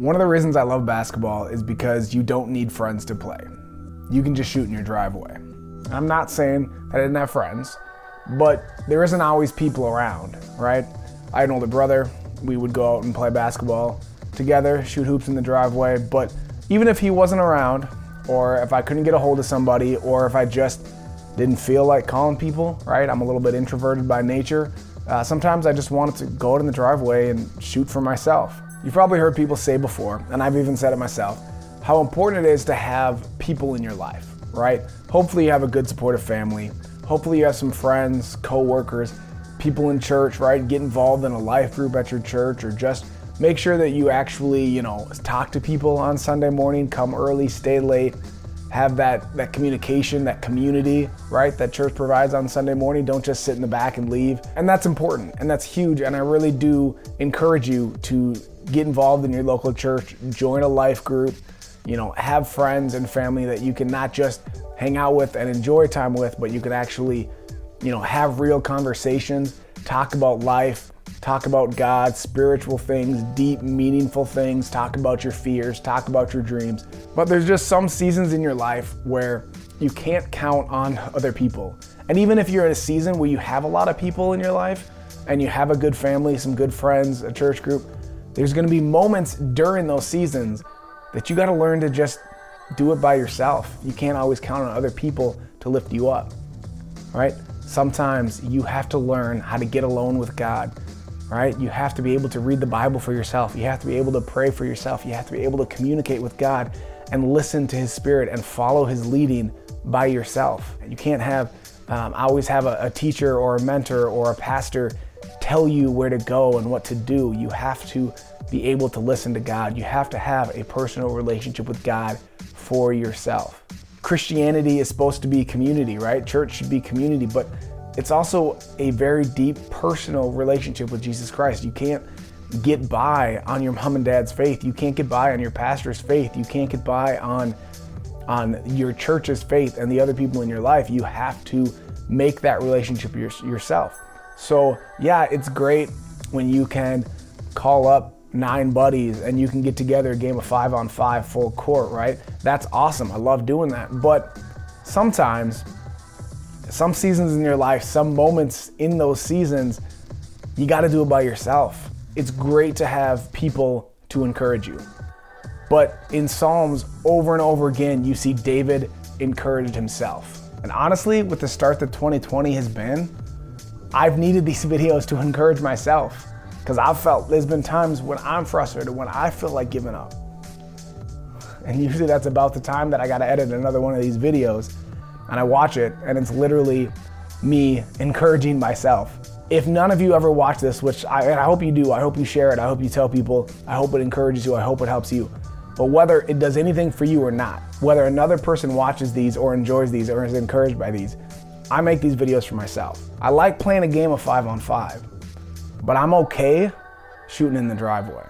One of the reasons I love basketball is because you don't need friends to play. You can just shoot in your driveway. I'm not saying I didn't have friends, but there isn't always people around, right? I had an older brother. We would go out and play basketball together, shoot hoops in the driveway. But even if he wasn't around, or if I couldn't get a hold of somebody, or if I just didn't feel like calling people, right? I'm a little bit introverted by nature. Uh, sometimes I just wanted to go out in the driveway and shoot for myself. You've probably heard people say before, and I've even said it myself, how important it is to have people in your life, right? Hopefully you have a good supportive family. Hopefully you have some friends, co-workers, people in church, right? Get involved in a life group at your church or just make sure that you actually, you know, talk to people on Sunday morning, come early, stay late, have that that communication, that community, right? That church provides on Sunday morning. Don't just sit in the back and leave. And that's important and that's huge and I really do encourage you to get involved in your local church, join a life group, you know, have friends and family that you can not just hang out with and enjoy time with, but you can actually, you know, have real conversations, talk about life, talk about God, spiritual things, deep, meaningful things, talk about your fears, talk about your dreams. But there's just some seasons in your life where you can't count on other people. And even if you're in a season where you have a lot of people in your life and you have a good family, some good friends, a church group, there's going to be moments during those seasons that you got to learn to just do it by yourself. You can't always count on other people to lift you up, right? Sometimes you have to learn how to get alone with God, right? You have to be able to read the Bible for yourself. You have to be able to pray for yourself. You have to be able to communicate with God and listen to His Spirit and follow His leading by yourself. You can't have, um, always have a, a teacher or a mentor or a pastor tell you where to go and what to do. You have to be able to listen to God. You have to have a personal relationship with God for yourself. Christianity is supposed to be community, right? Church should be community, but it's also a very deep personal relationship with Jesus Christ. You can't get by on your mom and dad's faith. You can't get by on your pastor's faith. You can't get by on on your church's faith and the other people in your life. You have to make that relationship your, yourself. So, yeah, it's great when you can call up nine buddies and you can get together a game of five on five full court, right? That's awesome. I love doing that. But sometimes, some seasons in your life, some moments in those seasons, you got to do it by yourself. It's great to have people to encourage you. But in Psalms, over and over again, you see David encouraged himself. And honestly, with the start that 2020 has been, I've needed these videos to encourage myself because I've felt there's been times when I'm frustrated, when I feel like giving up. And usually that's about the time that I got to edit another one of these videos and I watch it and it's literally me encouraging myself. If none of you ever watch this, which I, I hope you do, I hope you share it, I hope you tell people, I hope it encourages you, I hope it helps you. But whether it does anything for you or not, whether another person watches these or enjoys these or is encouraged by these, I make these videos for myself. I like playing a game of five on five, but I'm okay shooting in the driveway.